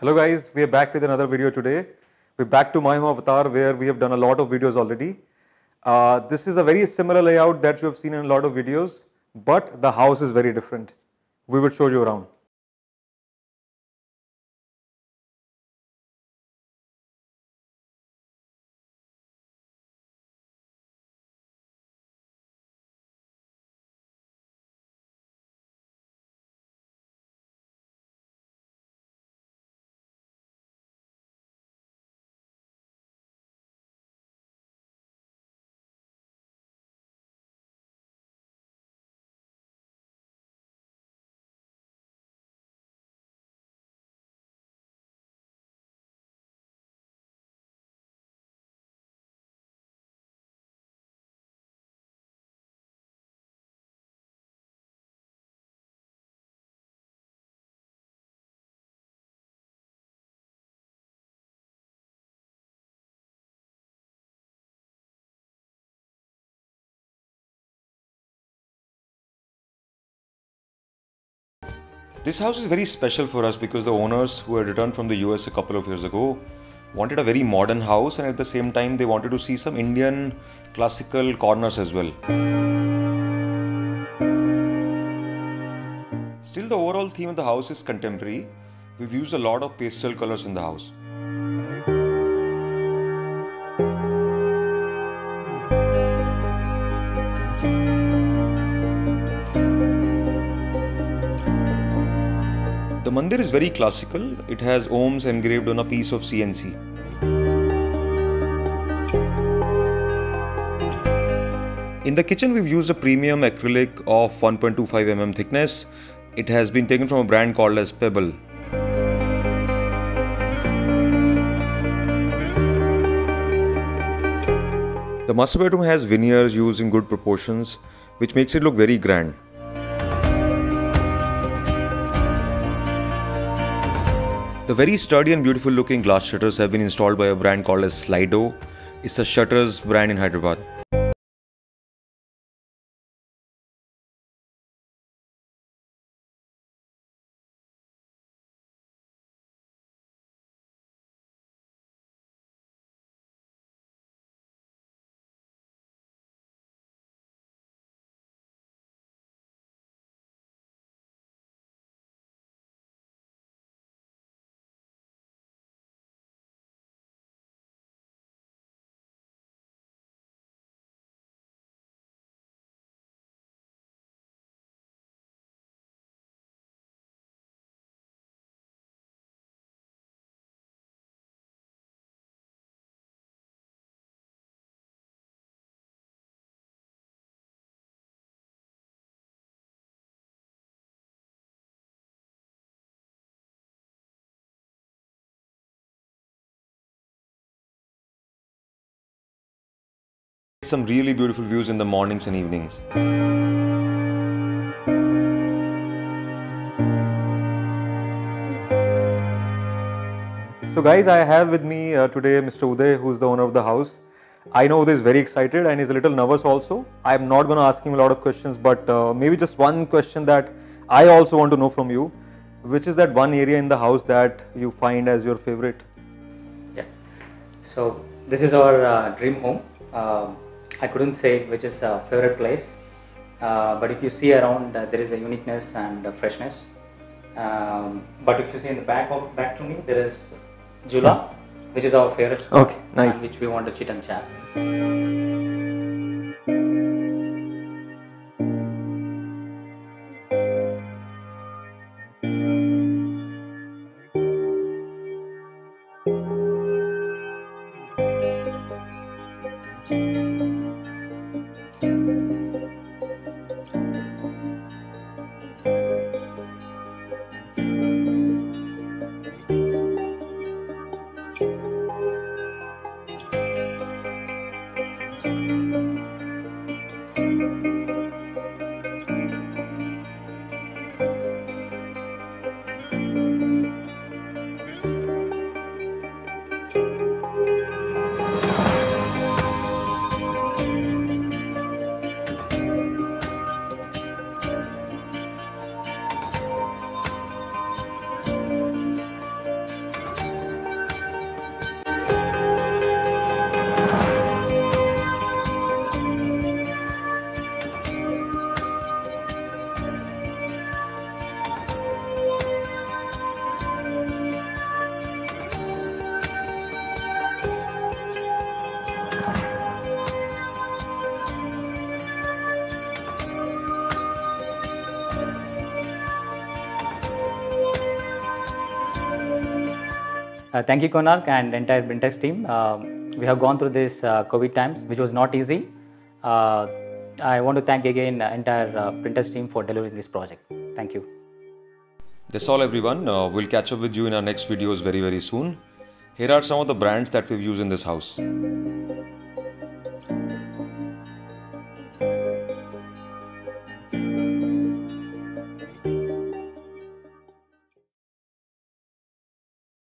Hello guys, we are back with another video today. We're back to My Home Avatar where we have done a lot of videos already. Uh, this is a very similar layout that you have seen in a lot of videos, but the house is very different. We will show you around. This house is very special for us because the owners who had returned from the US a couple of years ago wanted a very modern house and at the same time they wanted to see some Indian classical corners as well. Still, the overall theme of the house is contemporary. We've used a lot of pastel colors in the house. The mandir is very classical. It has Oms engraved on a piece of CNC. In the kitchen, we've used a premium acrylic of 1.25 mm thickness. It has been taken from a brand called as Pebble. The master bedroom has veneers used in good proportions, which makes it look very grand. The very sturdy and beautiful looking glass shutters have been installed by a brand called as Slido. It's a shutters brand in Hyderabad. Some really beautiful views in the mornings and evenings. So guys, I have with me uh, today Mr. Uday, who's the owner of the house. I know Uday is very excited and he's a little nervous also. I'm not going to ask him a lot of questions, but uh, maybe just one question that I also want to know from you, which is that one area in the house that you find as your favorite? Yeah. So this is our uh, dream home. Um I couldn't say which is a favorite place, uh, but if you see around, uh, there is a uniqueness and freshness. Um, but if you see in the back of back to me, there is Jula, which is our favorite. Okay, nice. Which we want to chit and chat. thank you Uh, thank you, Konark, and entire BRINTEXT team. Um, we have gone through this uh, COVID times, which was not easy. Uh, I want to thank again uh, entire uh, team for delivering this project. Thank you. That's all everyone. Uh, we'll catch up with you in our next videos very very soon. Here are some of the brands that we've used in this house.